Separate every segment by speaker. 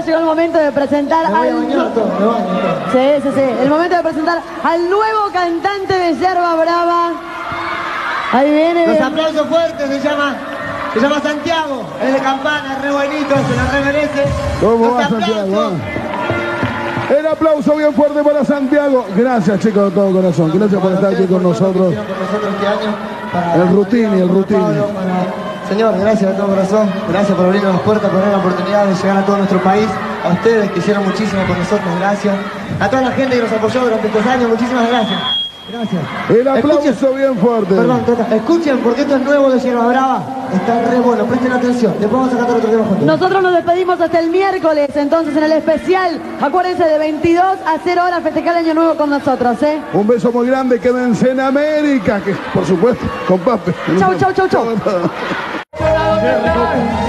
Speaker 1: ahora llegó el momento de presentar
Speaker 2: Me voy a
Speaker 1: al...
Speaker 2: bañar todo, me baño todo.
Speaker 1: Sí, sí, sí. El momento de presentar al nuevo cantante de Yerba Brava. Ahí viene.
Speaker 2: Los aplausos fuertes, se llama, se llama Santiago, es de campana, es re buenito, se lo re merece.
Speaker 3: ¿Cómo
Speaker 2: Los
Speaker 3: va
Speaker 2: aplausos.
Speaker 3: Santiago? El aplauso bien fuerte para Santiago. Gracias chicos de todo corazón. Gracias por estar aquí con nosotros.
Speaker 2: Con nosotros este año. Para
Speaker 3: El Rutini, el Rutini.
Speaker 2: Señor, gracias de todo corazón. Gracias por abrirnos las puertas, por dar la oportunidad de llegar a todo nuestro país. A ustedes que hicieron muchísimo con nosotros, gracias. A toda la gente que nos apoyó durante estos años, muchísimas gracias. Gracias.
Speaker 3: El aplauso
Speaker 2: Escuchen-
Speaker 3: bien fuerte.
Speaker 2: Perdón, escuchen porque esto es nuevo de Sierra Brava. Está re bueno, presten atención. Después vamos a cantar otro tema juntos.
Speaker 1: Nosotros nos despedimos hasta el miércoles, entonces en el especial. Acuérdense de 22 a 0 horas festejar el año nuevo con nosotros, ¿eh?
Speaker 3: Un beso muy grande. Quédense en América. Que por supuesto, con Pape.
Speaker 1: Chau, chau, chau, chau.
Speaker 4: Pum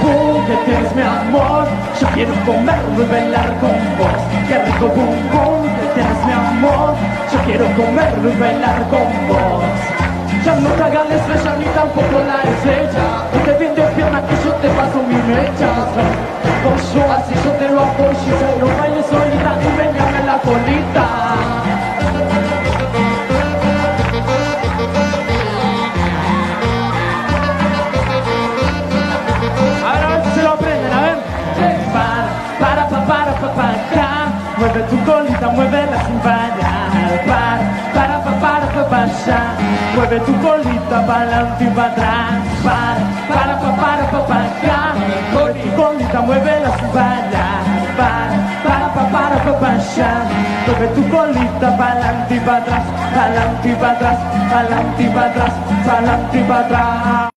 Speaker 4: pum que tienes mi amor Yo quiero comerlo y bailar con vos. Qué rico pum pum que tienes mi amor Yo quiero comerlo y bailar con vos. Ya no te hagas la estrella ni tampoco la estrella Y te bien de pierna que yo te paso mi mecha. Vos yo así yo te lo apoyo Mueve tu colita, muévela sin parar. Para, para, pa, para, pa, pa, allá. Mueve tu colita para adelante y para atrás. Para, para, pa, para, pa, pa, acá. Mueve tu colita, muévela sin. Para, para, pa, para, pa, pa, allá. Mueve tu colita para adelante y para atrás. Para adelante y para atrás. Para adelante y para atrás. Para adelante y para atrás.